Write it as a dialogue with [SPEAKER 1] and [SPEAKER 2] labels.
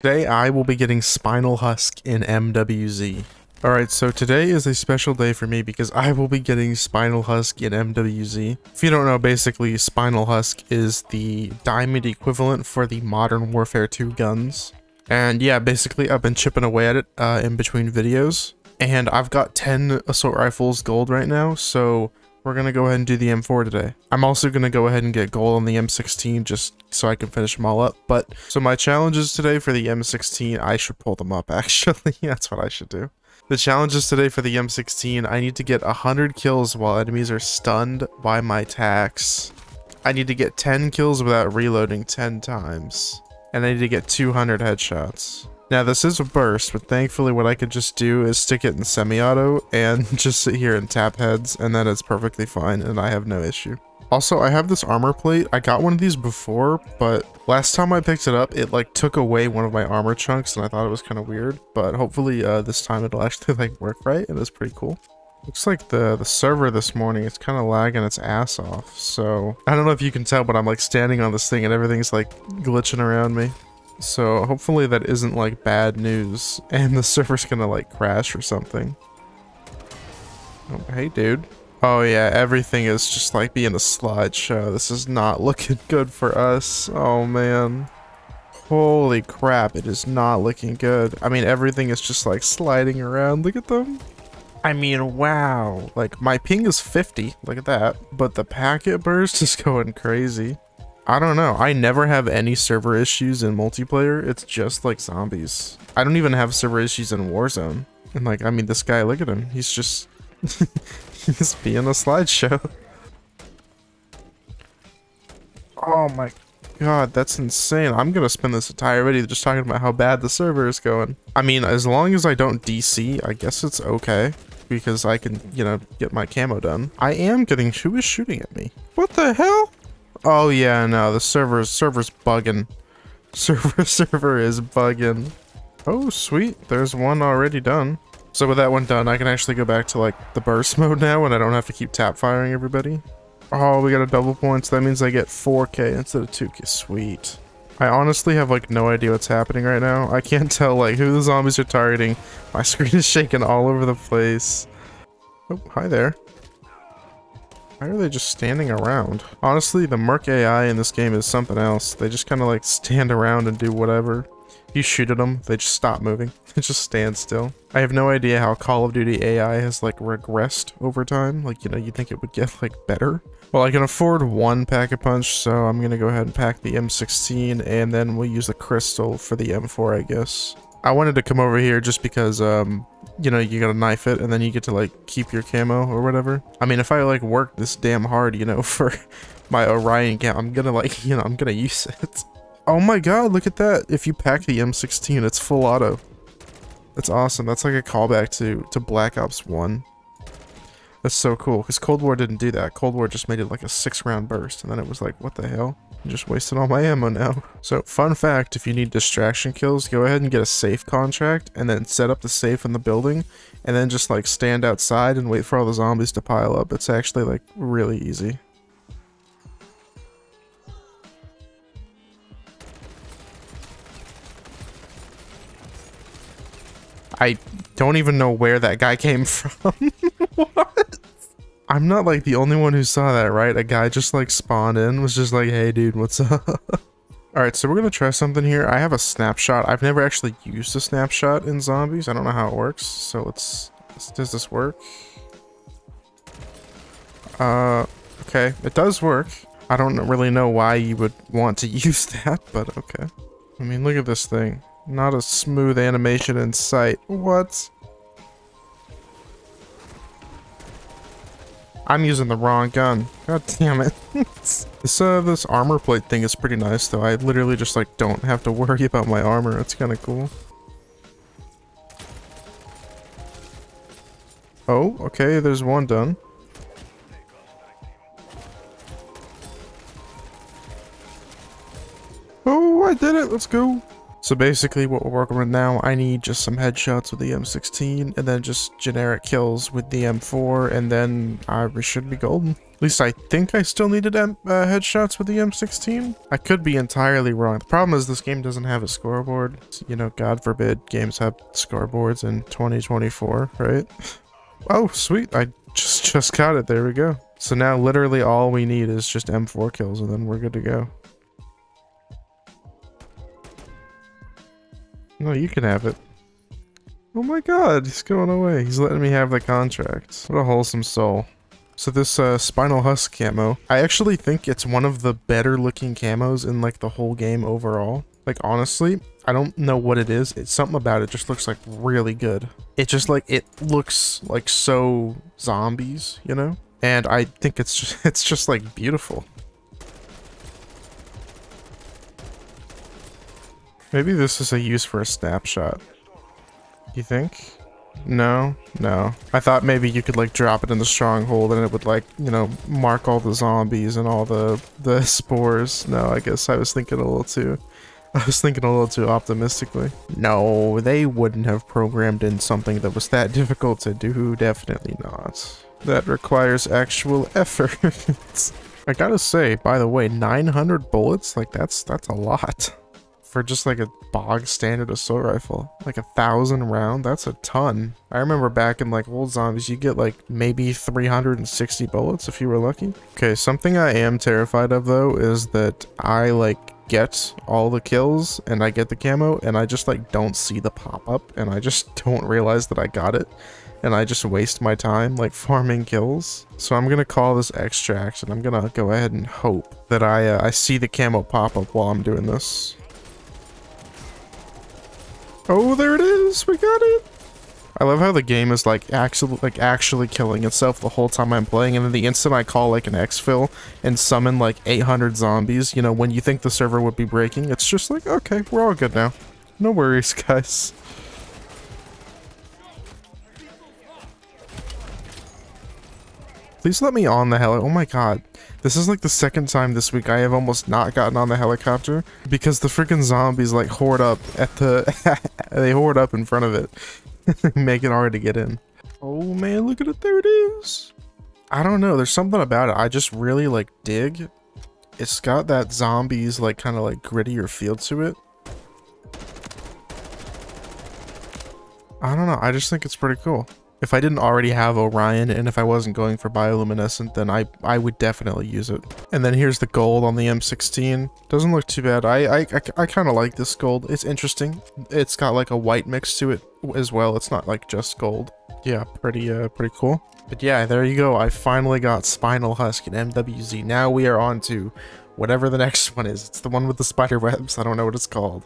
[SPEAKER 1] Today I will be getting Spinel Husk in MWZ. Alright, so today is a special day for me because I will be getting Spinel Husk in MWZ. If you don't know, basically Spinel Husk is the diamond equivalent for the Modern Warfare 2 guns. And yeah, basically I've been chipping away at it uh, in between videos. And I've got 10 assault rifles gold right now, so we're going to go ahead and do the M4 today. I'm also going to go ahead and get gold on the M16 just so I can finish them all up. But so my challenges today for the M16, I should pull them up actually. That's what I should do. The challenges today for the M16, I need to get 100 kills while enemies are stunned by my tax. I need to get 10 kills without reloading 10 times. And I need to get 200 headshots. Now this is a burst, but thankfully what I could just do is stick it in semi-auto and just sit here and tap heads and then it's perfectly fine and I have no issue. Also, I have this armor plate. I got one of these before, but last time I picked it up, it like took away one of my armor chunks and I thought it was kind of weird, but hopefully uh, this time it'll actually like work right. And It is pretty cool. Looks like the, the server this morning, it's kind of lagging its ass off, so... I don't know if you can tell, but I'm like standing on this thing and everything's like glitching around me. So hopefully that isn't like bad news and the server's gonna like crash or something. Oh, hey dude. Oh yeah, everything is just like being a slideshow. This is not looking good for us. Oh man. Holy crap, it is not looking good. I mean, everything is just like sliding around. Look at them. I mean, wow. Like, my ping is 50. Look at that. But the packet burst is going crazy. I don't know. I never have any server issues in multiplayer. It's just like zombies. I don't even have server issues in Warzone. And like, I mean, this guy, look at him. He's just, he's being a slideshow. Oh my god, that's insane. I'm gonna spend this entire video just talking about how bad the server is going. I mean, as long as I don't DC, I guess it's okay. Because I can, you know, get my camo done. I am getting- who is shooting at me? What the hell? Oh yeah, no, the server server's bugging. Server server is bugging. Oh sweet, there's one already done. So with that one done, I can actually go back to like the burst mode now and I don't have to keep tap firing everybody. Oh, we got a double point, so that means I get 4k instead of 2k. Sweet. I honestly have like no idea what's happening right now. I can't tell like who the zombies are targeting. My screen is shaking all over the place. Oh, hi there. Why are they just standing around? Honestly, the Merc AI in this game is something else. They just kind of like stand around and do whatever. You shoot at them, they just stop moving. They just stand still. I have no idea how Call of Duty AI has like regressed over time. Like, you know, you think it would get like better. Well, I can afford one pack-a-punch, so I'm gonna go ahead and pack the M16 and then we'll use the crystal for the M4, I guess. I wanted to come over here just because, um, you know, you gotta knife it and then you get to like keep your camo or whatever. I mean, if I like work this damn hard, you know, for my Orion cam, I'm gonna like, you know, I'm gonna use it. Oh my god, look at that. If you pack the M16, it's full auto. That's awesome. That's like a callback to, to Black Ops 1. That's so cool, because Cold War didn't do that. Cold War just made it like a six round burst, and then it was like, what the hell? I just wasted all my ammo now. So, fun fact, if you need distraction kills, go ahead and get a safe contract, and then set up the safe in the building, and then just like stand outside and wait for all the zombies to pile up. It's actually like really easy. I don't even know where that guy came from. what? I'm not like the only one who saw that, right? A guy just like spawned in, was just like, hey dude, what's up? Alright, so we're gonna try something here. I have a snapshot. I've never actually used a snapshot in zombies. I don't know how it works. So let's, does this work? Uh, okay, it does work. I don't really know why you would want to use that, but okay. I mean, look at this thing. Not a smooth animation in sight. What? I'm using the wrong gun. God damn it. this uh this armor plate thing is pretty nice though. I literally just like don't have to worry about my armor. It's kind of cool. Oh, okay, there's one done. Oh, I did it. Let's go. So basically what we're working with now, I need just some headshots with the M16 and then just generic kills with the M4 and then I should be golden. At least I think I still needed M uh, headshots with the M16. I could be entirely wrong. The problem is this game doesn't have a scoreboard. You know, God forbid games have scoreboards in 2024, right? Oh, sweet. I just, just got it. There we go. So now literally all we need is just M4 kills and then we're good to go. No, you can have it. Oh my god, he's going away. He's letting me have the contract. What a wholesome soul. So this uh, Spinel Husk camo, I actually think it's one of the better looking camos in like the whole game overall. Like honestly, I don't know what it is. It's something about it just looks like really good. It just like, it looks like so zombies, you know? And I think it's just, it's just like beautiful. Maybe this is a use for a snapshot. You think? No, no. I thought maybe you could like drop it in the stronghold and it would like, you know, mark all the zombies and all the the spores. No, I guess I was thinking a little too I was thinking a little too optimistically. No, they wouldn't have programmed in something that was that difficult to do. Definitely not. That requires actual effort. I gotta say, by the way, 900 bullets? Like, that's that's a lot for just like a bog standard assault rifle. Like a thousand round, that's a ton. I remember back in like old zombies, you get like maybe 360 bullets if you were lucky. Okay, something I am terrified of though is that I like get all the kills and I get the camo and I just like don't see the pop-up and I just don't realize that I got it and I just waste my time like farming kills. So I'm gonna call this extract and I'm gonna go ahead and hope that I uh, I see the camo pop up while I'm doing this. Oh, there it is. We got it. I love how the game is like actually like actually killing itself the whole time I'm playing and then the instant I call like an exfil and summon like 800 zombies, you know, when you think the server would be breaking, it's just like, okay, we're all good now. No worries, guys. Please let me on the hell. Oh my god. This is like the second time this week I have almost not gotten on the helicopter because the freaking zombies like horde up at the they horde up in front of it. Make it hard to get in. Oh man, look at it. There it is. I don't know. There's something about it. I just really like dig. It's got that zombies like kind of like grittier feel to it. I don't know. I just think it's pretty cool. If I didn't already have Orion and if I wasn't going for bioluminescent, then I, I would definitely use it. And then here's the gold on the M16. Doesn't look too bad. I, I, I, I kind of like this gold. It's interesting. It's got like a white mix to it as well. It's not like just gold. Yeah, pretty, uh, pretty cool. But yeah, there you go. I finally got Spinel Husk and MWZ. Now we are on to whatever the next one is. It's the one with the spider webs. I don't know what it's called.